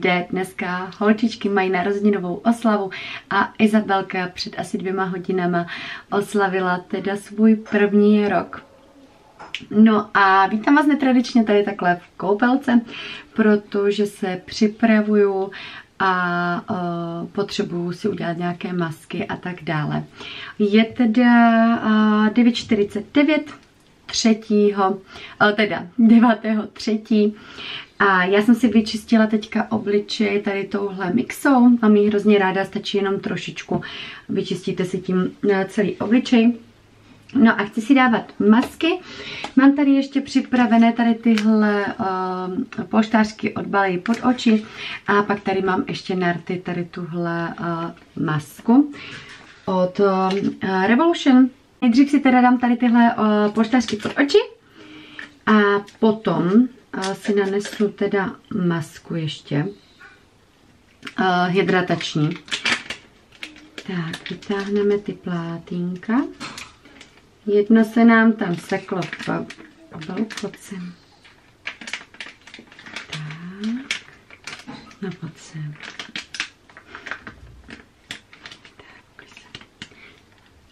den. Dneska holčičky mají narozeninovou oslavu a Izabelka před asi dvěma hodinama oslavila teda svůj první rok. No a vítám vás netradičně tady takhle v koupelce, protože se připravuju a uh, potřebuju si udělat nějaké masky a tak dále. Je teda uh, 9.49 třetího, uh, teda 9. a já jsem si vyčistila teďka obličej tady touhle mixou, mám ji hrozně ráda, stačí jenom trošičku, vyčistíte si tím celý obličej. No a chci si dávat masky. Mám tady ještě připravené tady tyhle uh, polštářky od balej pod oči. A pak tady mám ještě narty tady tuhle uh, masku od uh, Revolution. Nejdřív si teda dám tady tyhle uh, polštářky pod oči. A potom si nanesu teda masku ještě. Hydratační. Tak, vytáhneme ty plátínka. Jedno se nám tam seklo balkocem. Tak. No pojď sem. Tak.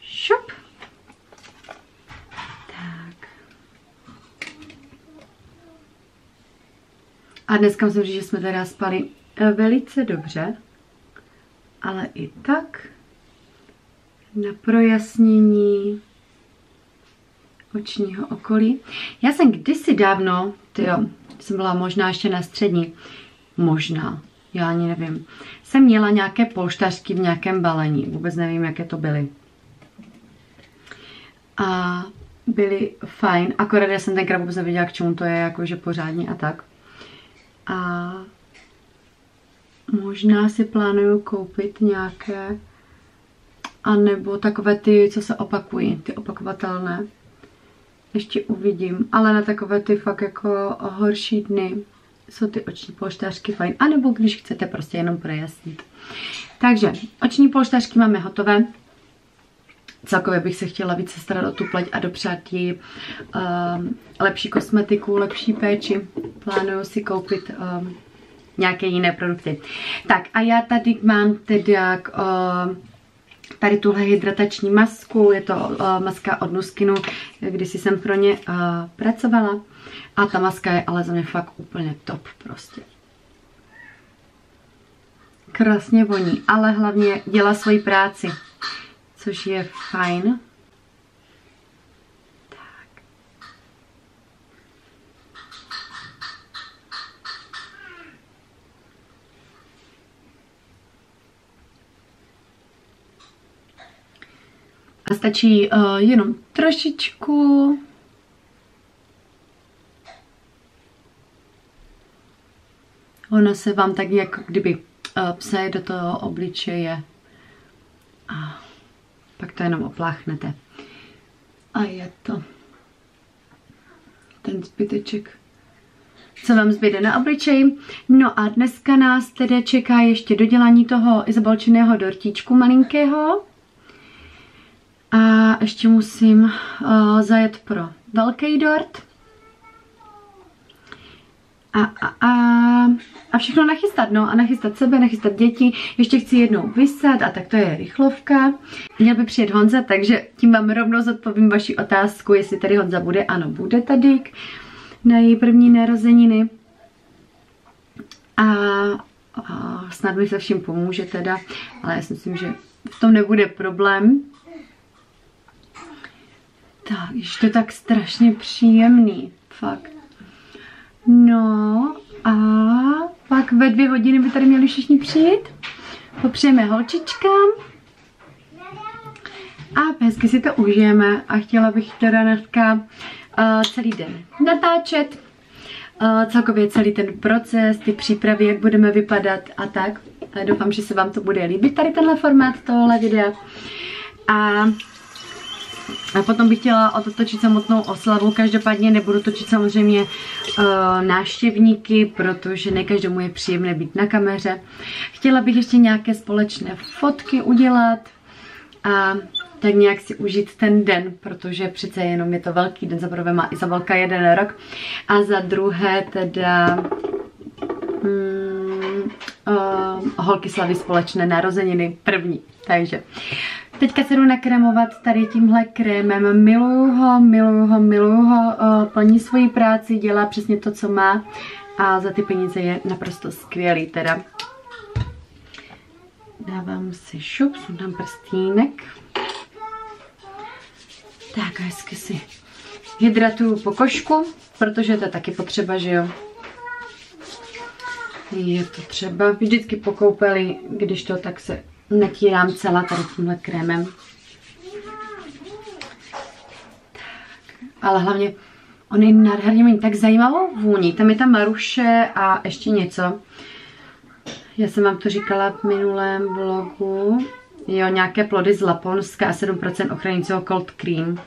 Šup. Tak. A dneska musím říct, že jsme teda spali eh, velice dobře. Ale i tak na projasnění očního okolí. Já jsem kdysi dávno, tyjo, jsem byla možná ještě na střední, možná, já ani nevím, jsem měla nějaké polštařky v nějakém balení, vůbec nevím, jaké to byly. A byly fajn, akorát já jsem tenkrát vůbec nevěděla, k čemu to je, jakože pořádně a tak. A možná si plánuju koupit nějaké, anebo takové ty, co se opakují, ty opakovatelné. Ještě uvidím, ale na takové ty fakt jako horší dny jsou ty oční polštářky fajn, anebo když chcete prostě jenom projasnit. Takže oční polštářky máme hotové, celkově bych se chtěla více starat o tu pleť a dopřát jí uh, lepší kosmetiku, lepší péči. Plánuju si koupit uh, nějaké jiné produkty. Tak a já tady mám teda uh, tady tuhle hydratační masku, je to uh, maska od Nuskinu, když jsem pro ně uh, pracovala. A ta maska je ale za mě fakt úplně top prostě. Krásně voní, ale hlavně dělá svoji práci, což je fajn. A stačí uh, jenom trošičku. Ono se vám tak jako kdyby uh, pse do toho obličeje. A pak to jenom opláchnete. A je to ten zbyteček co vám zbyde na obličej. No a dneska nás tedy čeká ještě dodělání toho izabelčiného dortíčku malinkého. A ještě musím uh, zajet pro velký dort. A, a, a, a všechno nachystat, no a nachystat sebe, nachystat děti. Ještě chci jednou vysat a tak to je rychlovka. Měl by přijet Honza, takže tím vám rovnou zodpovím vaši otázku, jestli tady Honza bude. Ano, bude tady na její první narozeniny. A, a snad mi se vším pomůže teda, ale já si myslím, že v tom nebude problém. Tak, ještě tak strašně příjemný, fakt. No a pak ve dvě hodiny by tady měli všichni přijít. Popřejeme holčičkám. A hezky si to užijeme a chtěla bych teda dneska uh, celý den natáčet. Uh, celkově celý ten proces, ty přípravy, jak budeme vypadat a tak. Doufám, že se vám to bude líbit tady tenhle formát tohle videa. A a potom bych chtěla otočit samotnou oslavu, každopádně nebudu točit samozřejmě uh, návštěvníky, protože ne každému je příjemné být na kameře. Chtěla bych ještě nějaké společné fotky udělat a tak nějak si užít ten den, protože přece jenom je to velký den, za prvé má Izabelka jeden rok a za druhé teda... Hmm, uh, holky slaví společné narozeniny první. Takže teďka se jdu nakrémovat tady tímhle krémem. Miluju ho, miluju ho, miluju ho. Plní svoji práci, dělá přesně to, co má. A za ty peníze je naprosto skvělý teda. Dávám si šup, sundám prstínek. Tak a hezky si hydratuju pokožku, protože to je taky potřeba, že jo. Je to třeba vždycky po koupeli, když to tak se natírám celá tady tímhle krémem. Tak, ale hlavně on je nádherně, mít tak zajímavou vůni. Tam je ta maruše a ještě něco. Já jsem vám to říkala v minulém vlogu. Jo, nějaké plody z Laponska a 7% ochranícího cold cream.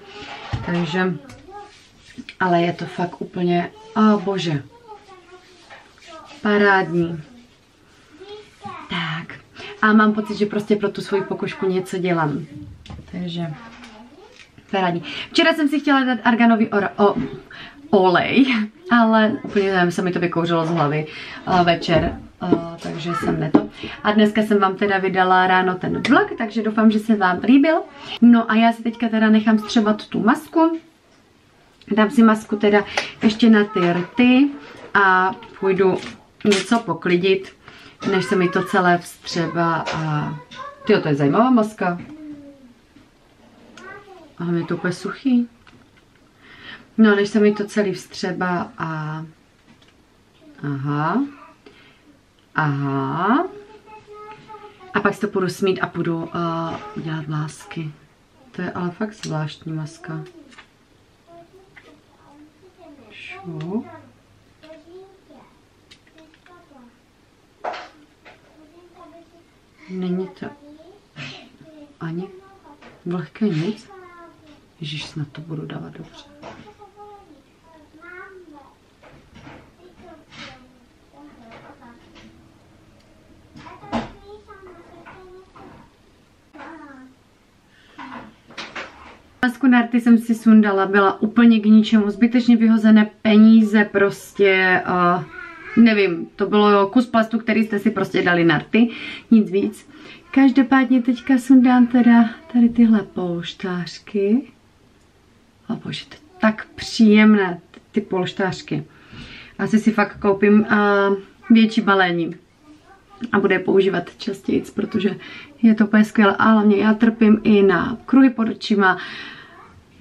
Takže, ale je to fakt úplně, o oh, bože, parádní. Tak, a mám pocit, že prostě pro tu svoji pokožku něco dělám. Takže, parádní. Včera jsem si chtěla dát arganový ora, o, olej, ale úplně nevím, se mi to vykouřilo z hlavy uh, večer, uh, takže jsem neto. A dneska jsem vám teda vydala ráno ten vlog, takže doufám, že se vám líbil. No a já si teďka teda nechám střebat tu masku. Dám si masku teda ještě na ty rty a půjdu něco poklidit, než se mi to celé vstřeba a... Tyjo, to je zajímavá maska. A je to úplně suchý. No, než se mi to celý vstřeba a... Aha. Aha. A pak si to půjdu smít a půjdu uh, dělat vlásky. To je ale fakt zvláštní maska. Šup. Není to ani vlhké nic. Ježíš, snad to budu dávat dobře. Masku Narty jsem si sundala, byla úplně k ničemu, zbytečně vyhozené peníze prostě, uh, nevím, to bylo kus plastu, který jste si prostě dali Narty, nic víc. Každopádně teďka sundám teda tady tyhle polštářky. A bože, to je tak příjemné, ty polštářky. Asi si fakt koupím uh, větší balení a bude je používat častěji, protože je to úplně skvělé. A hlavně já trpím i na kruhy pod očima,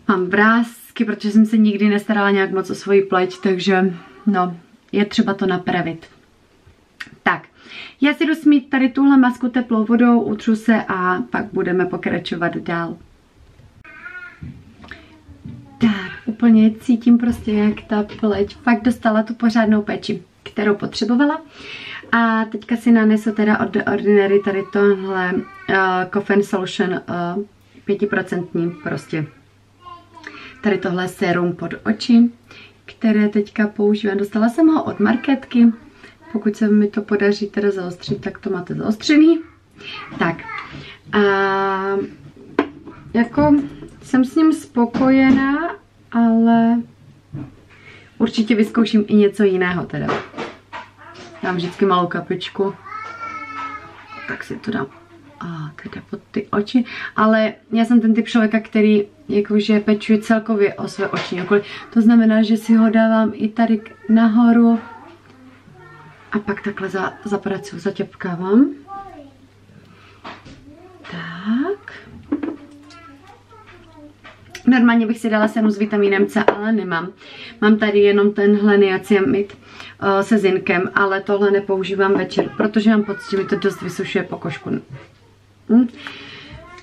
mám vrázky, protože jsem se nikdy nestarala nějak moc o svoji pleť, takže no, je třeba to napravit. Tak, já si jdu smít tady tuhle masku teplou vodou, utřu se a pak budeme pokračovat dál. Tak, úplně cítím prostě, jak ta pleť fakt dostala tu pořádnou péči, kterou potřebovala. A teďka si nanesu teda od Ordinary tady tohle uh, Coffin Solution uh, 5% prostě tady tohle sérum pod oči, které teďka používám. Dostala jsem ho od marketky. Pokud se mi to podaří teda zaostřit, tak to máte zaostřený. Tak. A jako jsem s ním spokojená, ale určitě vyzkouším i něco jiného teda. Dám vždycky malou kapičku. Tak si to dám a teda pod ty oči, ale já jsem ten typ člověka, který jakože pečuje celkově o své oční okolí. To znamená, že si ho dávám i tady nahoru a pak takhle za, zapracuju, zatěpkávám. Tak. Normálně bych si dala senu s vitamínem C, ale nemám. Mám tady jenom tenhle niacinamid uh, se zinkem, ale tohle nepoužívám večer, protože mám pocit, že mi to dost vysušuje pokožku. Hm.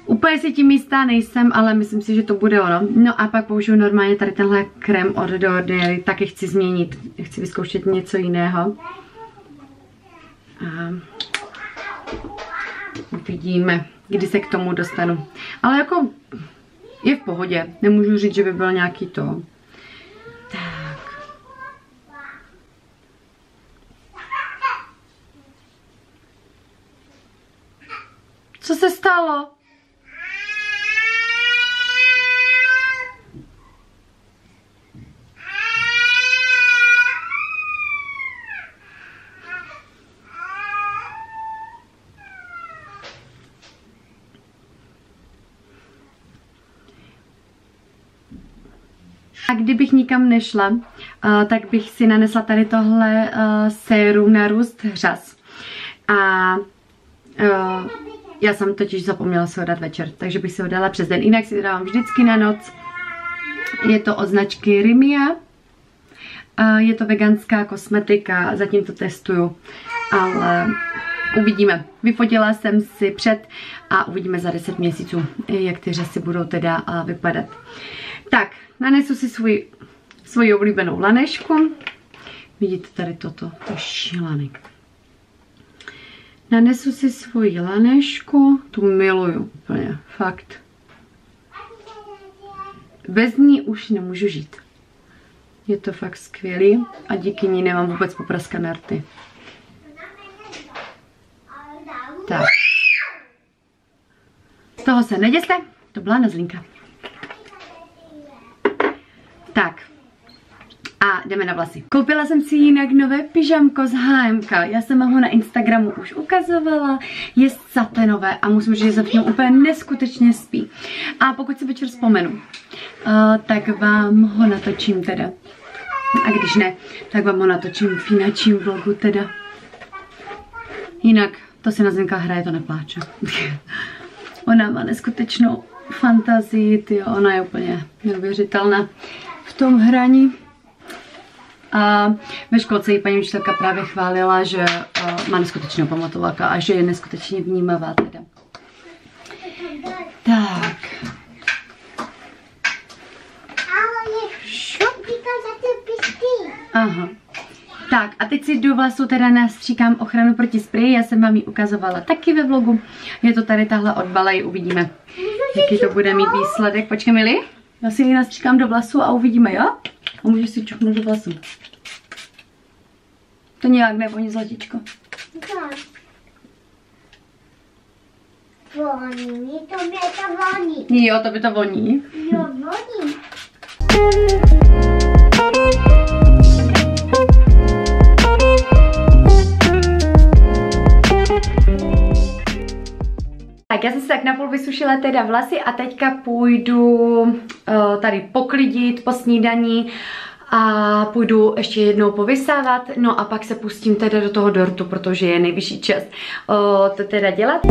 Úplně si tím jistá nejsem, ale myslím si, že to bude ono. No a pak použiju normálně tady tenhle krém od Ordinary, taky chci změnit, chci vyzkoušet něco jiného. A uvidíme, kdy se k tomu dostanu. Ale jako je v pohodě, nemůžu říct, že by byl nějaký to. Tak. Co se stalo? A kdybych nikam nešla, tak bych si nanesla tady tohle sérum na růst hřas. A já jsem totiž zapomněla se ho dát večer, takže bych se ho dala přes den. Jinak si dávám vždycky na noc. Je to od značky Rimia. Je to veganská kosmetika, zatím to testuju, ale uvidíme. Vyfotila jsem si před a uvidíme za 10 měsíců, jak ty řasy budou teda vypadat. Tak, nanesu si svůj, svoji oblíbenou lanešku. Vidíte tady toto, to je šílený. Nanesu si svoji lanešku, tu miluju úplně, fakt. Bez ní už nemůžu žít. Je to fakt skvělý a díky ní nemám vůbec popraskané rty. Tak. Z toho se neděste, to byla nazlinka. Tak, a jdeme na vlasy. Koupila jsem si jinak nové pyžamko z HMK. Já jsem ho na Instagramu už ukazovala. Je satenové a musím říct, že se v něm úplně neskutečně spí. A pokud si večer vzpomenu, uh, tak vám ho natočím teda. A když ne, tak vám ho natočím v jináčím vlogu teda. Jinak to si na Zinka hraje, to nepláče. ona má neskutečnou fantazii, ty ona je úplně neuvěřitelná v tom hraní. A ve školce ji paní učitelka právě chválila, že uh, má neskutečného pamatováka a že je neskutečně vnímavá teda. Tak. Aha. Tak a teď si do vlasu teda nastříkám ochranu proti spreji, já jsem vám ji ukazovala taky ve vlogu. Je to tady tahle od Balej, uvidíme, jaký to bude mít výsledek. Počkej, Mili, já si ji nastříkám do vlasu a uvidíme, jo? A můžeš si čuchnout do vlasu. To nějak nevoní zlatičko. Tak. Voní, to mě to voní. Jo, to by to voní. Jo, voní. Tak já jsem si tak napůl vysušila teda vlasy a teďka půjdu uh, tady poklidit po snídaní a půjdu ještě jednou povysávat, no a pak se pustím teda do toho dortu, protože je nejvyšší čas uh, to teda dělat.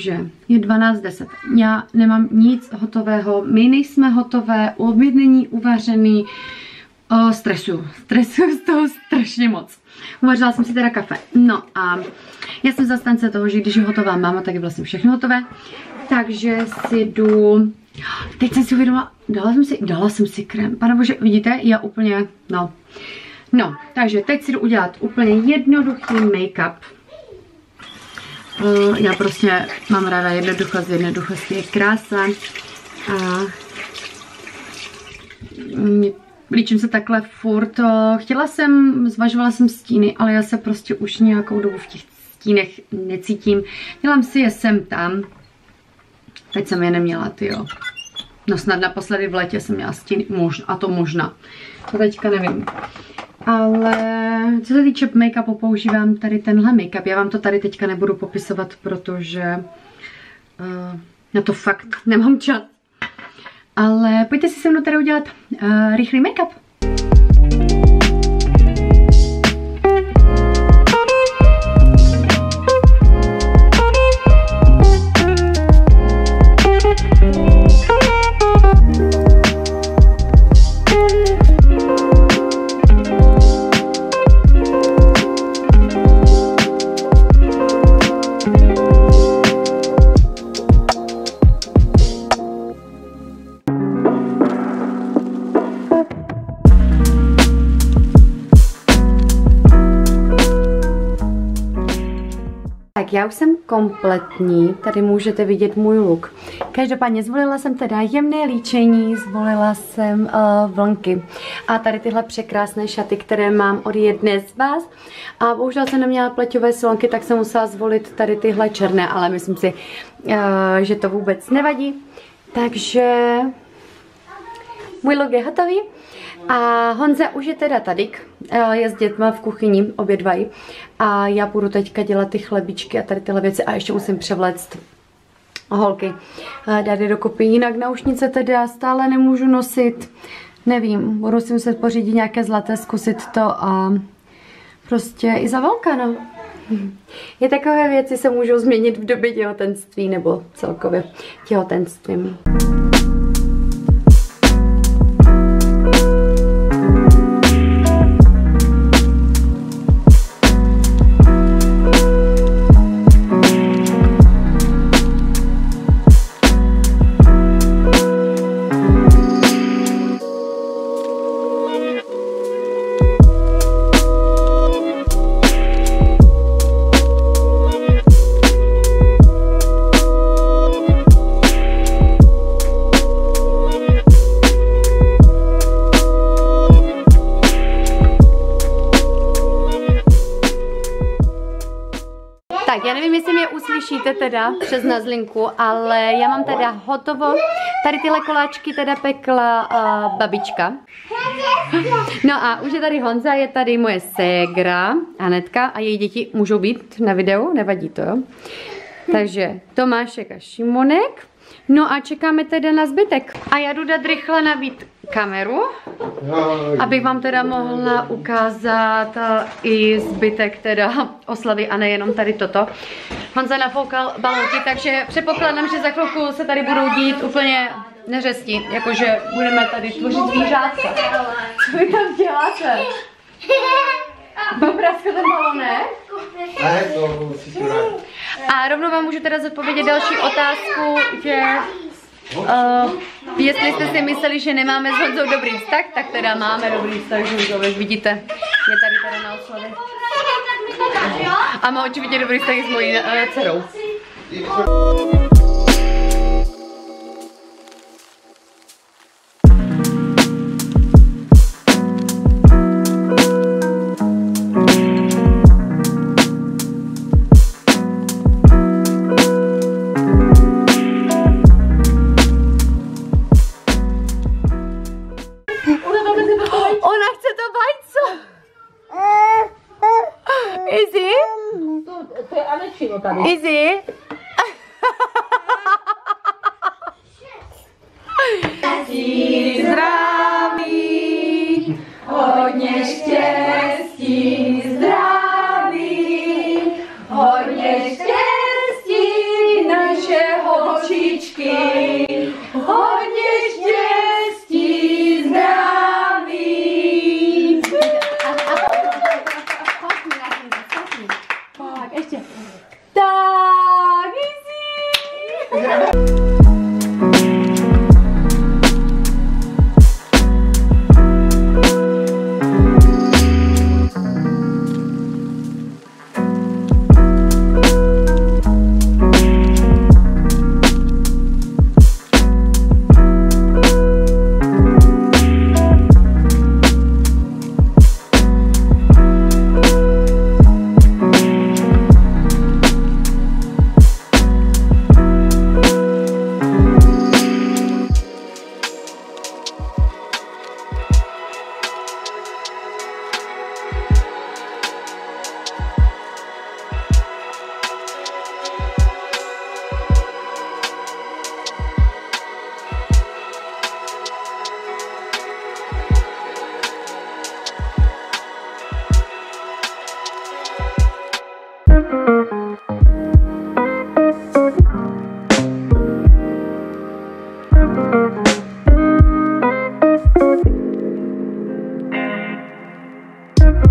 Protože je 12.10. Já nemám nic hotového, my nejsme hotové, oběd není uvařený, o, stresu, stresu z toho strašně moc. Uvařila jsem si teda kafe. No a já jsem zastance toho, že když je hotová máma, tak je vlastně všechno hotové. Takže si jdu... Teď jsem si uvědomila, dala jsem si, dala jsem si krém. Pane bože, vidíte, já úplně, no. No, takže teď si jdu udělat úplně jednoduchý make-up já prostě mám ráda jednoduchost, jednoduchost je krása. A líčím se takhle furt. Chtěla jsem, zvažovala jsem stíny, ale já se prostě už nějakou dobu v těch stínech necítím. Dělám si je sem tam. Teď jsem je neměla, ty jo. No snad naposledy v letě jsem měla stíny, možná, a to možná. To teďka nevím. Ale co se týče make-upu, používám tady tenhle make-up. Já vám to tady teďka nebudu popisovat, protože uh, na to fakt nemám čas. Ale pojďte si se mnou tady udělat uh, rychlý make-up. Kompletní, tady můžete vidět můj look. Každopádně zvolila jsem teda jemné líčení, zvolila jsem uh, vlnky a tady tyhle překrásné šaty, které mám od jedné z vás. A bohužel jsem neměla pleťové silonky, tak jsem musela zvolit tady tyhle černé, ale myslím si, uh, že to vůbec nevadí. Takže můj look je hotový. A Honza už je teda tady, je s dětma v kuchyni, obědvají. A já budu teďka dělat ty chlebičky a tady tyhle věci a ještě musím převléct holky. Dát je dokopy, jinak naušnice teda stále nemůžu nosit. Nevím, budu si muset pořídit nějaké zlaté, zkusit to a prostě i za velká, no. Je takové věci se můžou změnit v době těhotenství nebo celkově těhotenstvím. Uslyšíte teda přes nazlinku, ale já mám teda hotovo. Tady tyhle koláčky teda pekla uh, babička. No a už je tady Honza, je tady moje ségra, Anetka a její děti můžou být na videu, nevadí to, jo? Takže Tomášek a Šimonek. No a čekáme teda na zbytek. A já jdu dát rychle nabít kameru, abych vám teda mohla ukázat i zbytek teda oslavy a nejenom tady toto. Honza nafoukal balonky, takže předpokládám, že za chvilku se tady budou dít úplně neřesti, jakože budeme tady tvořit zvířátka. Co vy tam děláte? Mám ten balonek? A rovnou vám můžu teda zodpovědět další otázku, že Uh, jestli jste si mysleli, že nemáme s Honzou dobrý vztah, tak teda máme dobrý vztah s Honzou, jak vidíte. Je tady teda na oslavě. A má očividně dobrý vztah s mojí uh, dcerou.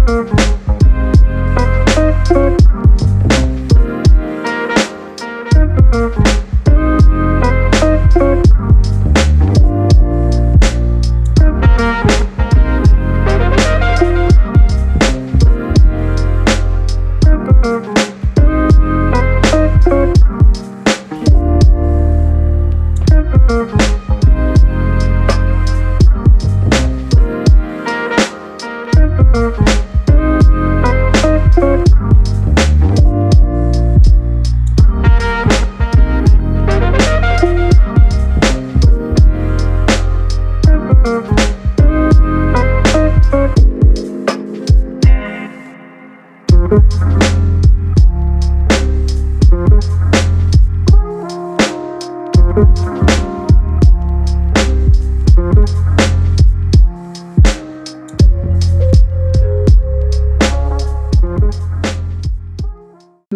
Thank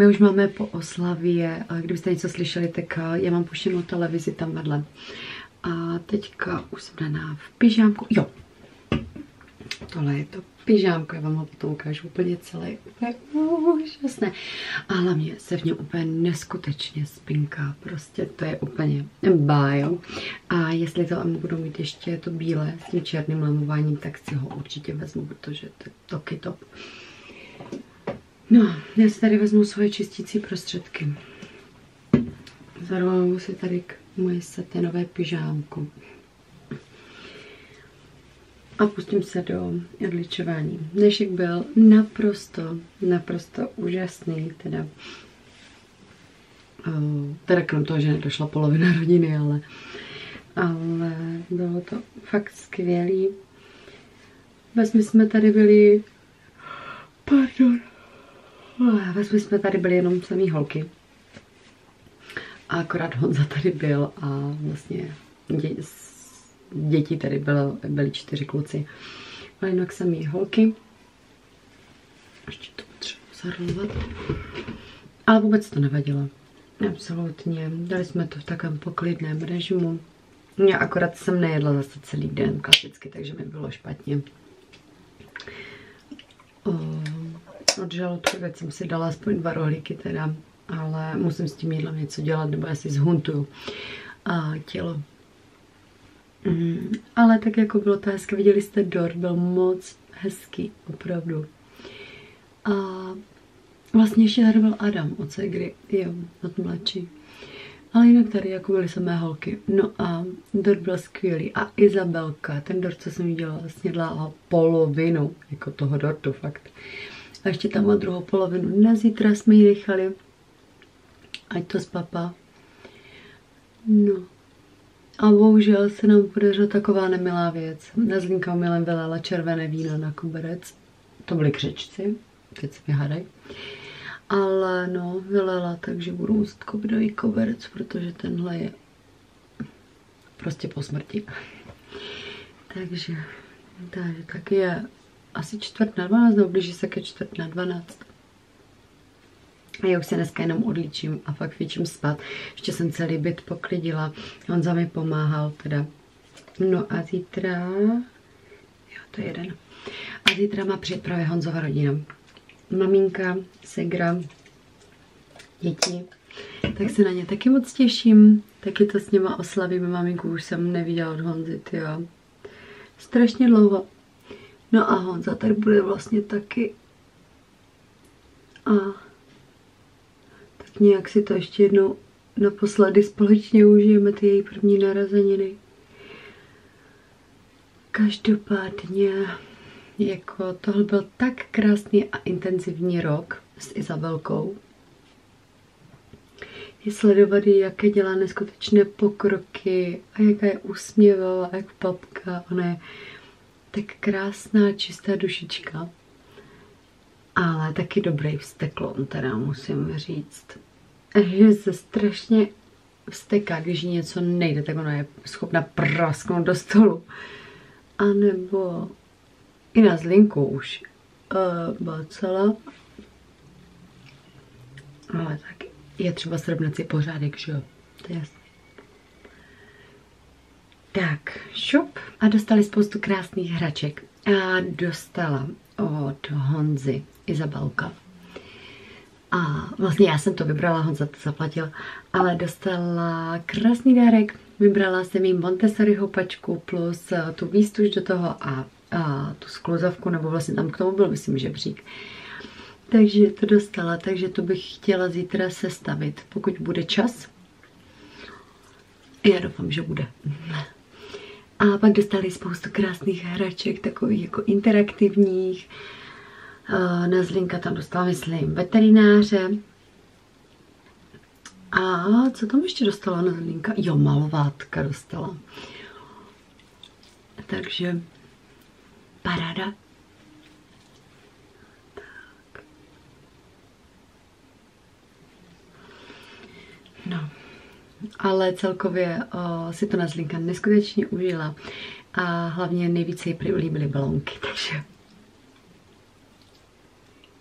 my už máme po oslavě, kdybyste něco slyšeli, tak já mám puštěnou televizi tam vedle. A teďka už jsem daná v pyžámku. Jo, tohle je to pyžámko, já vám ho potom ukážu úplně celé, úplně úžasné. A hlavně se v něm úplně neskutečně spinká, prostě to je úplně bájo. A jestli to budu mít ještě to bílé s tím černým lamováním, tak si ho určitě vezmu, protože to je toky top. No, já si tady vezmu svoje čistící prostředky. Zarvám si tady k moje satinové pyžámko. A pustím se do odličování. Dnešek byl naprosto, naprosto úžasný, teda teda krom toho, že nedošla polovina rodiny, ale, ale bylo to fakt skvělý. Vezmi jsme tady byli, pardon, vezmi jsme tady byli jenom samý holky. A akorát Honza tady byl a vlastně dě, děti tady bylo, byly čtyři kluci. A jinak samý holky. Ještě to potřebuji zarolovat. Ale vůbec to nevadilo. Absolutně. Dali jsme to v takovém poklidném režimu. Já akorát jsem nejedla zase celý den klasicky, takže mi bylo špatně. Od žaludku teď jsem si dala aspoň dva rohlíky teda ale musím s tím jídlem něco dělat, nebo já si zhuntuju a tělo. Mm, ale tak jako bylo to hezké, viděli jste dort, byl moc hezký, opravdu. A vlastně ještě tady byl Adam od Segry, jo, od mladší. Ale jinak tady jako byly samé holky. No a dort byl skvělý. A Izabelka, ten dort, co jsem viděla, snědla polovinu, jako toho dortu fakt. A ještě tam má druhou polovinu. Na zítra jsme ji nechali ať to spapá. No. A bohužel se nám podařila taková nemilá věc. Nazlínka milem vylela červené víno na koberec. To byly křečci, teď se mi hádaj. Ale no, vylela, takže budu muset koupit nový koberec, protože tenhle je prostě po smrti. takže, takže taky je asi čtvrt na 12, nebo blíží se ke čtvrt na 12. A já už se dneska jenom odličím a fakt větším spát. Ještě jsem celý byt poklidila. Za mi pomáhal teda. No a zítra... Jo, to je jeden. A zítra má připravě Honzova rodina. Maminka, segra, děti. Tak se na ně taky moc těším. Taky to s něma oslavíme. Maminku už jsem neviděla od Honzy, tyjo. Strašně dlouho. No a Honza tady bude vlastně taky. A nějak si to ještě jednou naposledy společně užijeme ty její první narozeniny. Každopádně, jako tohle byl tak krásný a intenzivní rok s Izabelkou. Je sledovat, jaké dělá neskutečné pokroky a jaká je usměvavá, jak papka. Ona je tak krásná, čistá dušička ale taky dobrý vzteklon, teda musím říct. Že se strašně vsteká, když něco nejde, tak ona je schopna prasknout do stolu. A nebo i na zlinku už uh, bacala. Ale tak je třeba srovnat si pořádek, že jo? To je jasné. Tak, šup. A dostali spoustu krásných hraček. A dostala od Honzy Izabelka. A vlastně já jsem to vybrala, Honza to zaplatil, ale dostala krásný dárek. Vybrala jsem jí Montessori houpačku plus eh, tu výstuž do toho a, a tu skluzavku, nebo vlastně tam k tomu byl, myslím, žebřík. Takže to dostala, takže to bych chtěla zítra sestavit, pokud bude čas. Já doufám, že bude. A pak dostali spoustu krásných hraček, takových jako interaktivních. Nezlinka tam dostala, myslím, veterináře. A co tam ještě dostala Nezlinka? Jo, malovátka dostala. Takže paráda. Tak. No ale celkově o, si to Nazlinka neskutečně užila a hlavně nejvíce jí přiulíbily balonky, takže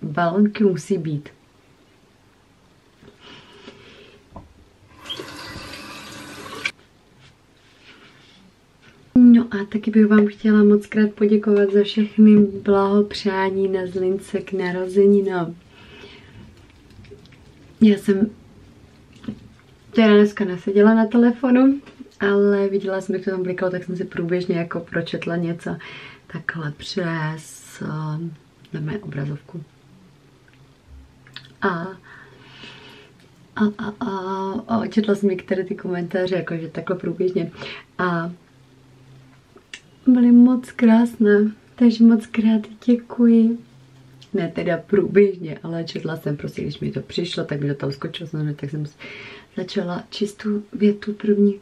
balonky musí být. No a taky bych vám chtěla moc krát poděkovat za všechny blahopřání na Zlince k narozeninám. No. Já jsem teda dneska neseděla na telefonu, ale viděla jsem, jak to tam blikalo, tak jsem si průběžně jako pročetla něco takhle přes na mé obrazovku. A, a, a, a, a četla jsem některé ty komentáře, jakože takhle průběžně. A byly moc krásné, takže moc krát děkuji. Ne teda průběžně, ale četla jsem prostě, když mi to přišlo, tak mi do toho skočilo tak jsem začala čistou větu první.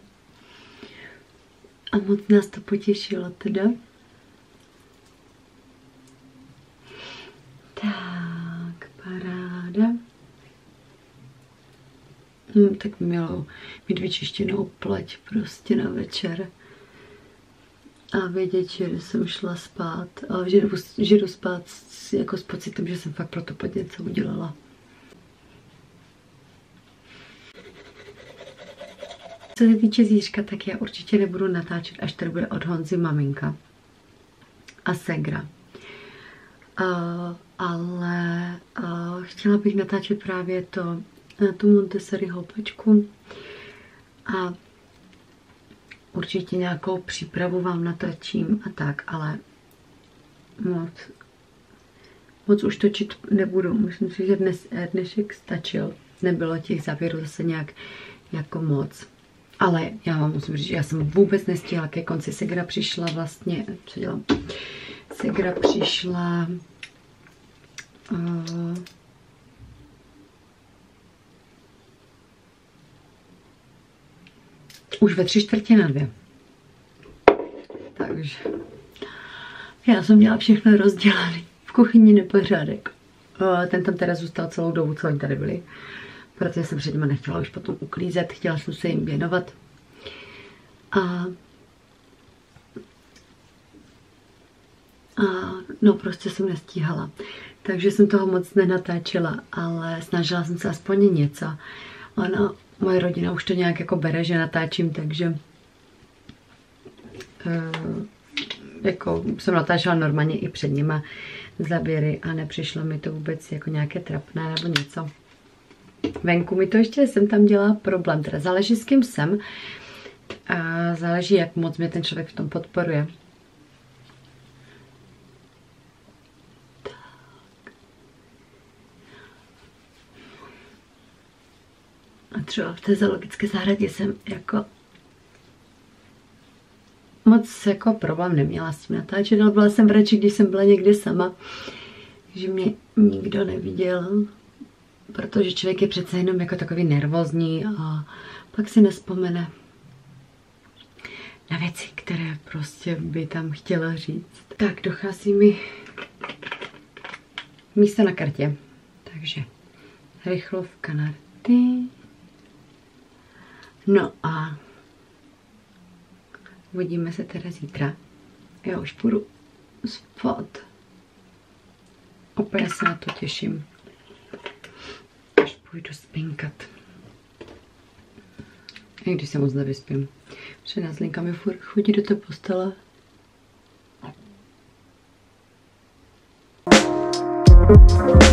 A moc nás to potěšilo teda. Tak, paráda. Hm, tak mělo mít vyčištěnou pleť prostě na večer. A vědět, že jsem šla spát, a že, že jdu spát s, jako s pocitem, že jsem fakt pro to pod něco udělala. Co se týče zířka, tak já určitě nebudu natáčet, až tady bude od Honzy maminka a segra. Uh, ale uh, chtěla bych natáčet právě to, tu Montessori houpačku a určitě nějakou přípravu vám natočím a tak, ale moc, moc už točit nebudu. Myslím si, že dnes, dnešek stačil. Nebylo těch závěrů zase nějak jako moc. Ale já vám musím říct, že já jsem vůbec nestihla ke konci. Segra přišla vlastně, co dělám? Segra přišla uh, už ve tři čtvrtě na dvě. Takže já jsem měla všechno rozdělané. V kuchyni nepořádek. Uh, ten tam teda zůstal celou dobu, co oni tady byli protože jsem před nimi nechtěla už potom uklízet, chtěla jsem se jim věnovat. A, a no prostě jsem nestíhala. Takže jsem toho moc nenatáčela, ale snažila jsem se aspoň něco. Ona, moje rodina už to nějak jako bere, že natáčím, takže uh, jako jsem natáčela normálně i před nima záběry a nepřišlo mi to vůbec jako nějaké trapné nebo něco. Venku mi to ještě jsem tam dělala problém, teda záleží s kým jsem. A záleží, jak moc mě ten člověk v tom podporuje. A třeba v té zoologické zahradě jsem jako moc jako problém neměla s tím natáčet, ale byla jsem radši, když jsem byla někde sama, že mě nikdo neviděl protože člověk je přece jenom jako takový nervózní a pak si nespomene na věci, které prostě by tam chtěla říct. Tak, dochází mi místo na kartě. Takže rychlovka na ty. No a uvidíme se teda zítra. Já už půjdu spát. Úplně se na to těším půjdu spinkat. I když se moc nevyspím. Protože Nazlinka mi furt chodí do té postele. Thank you.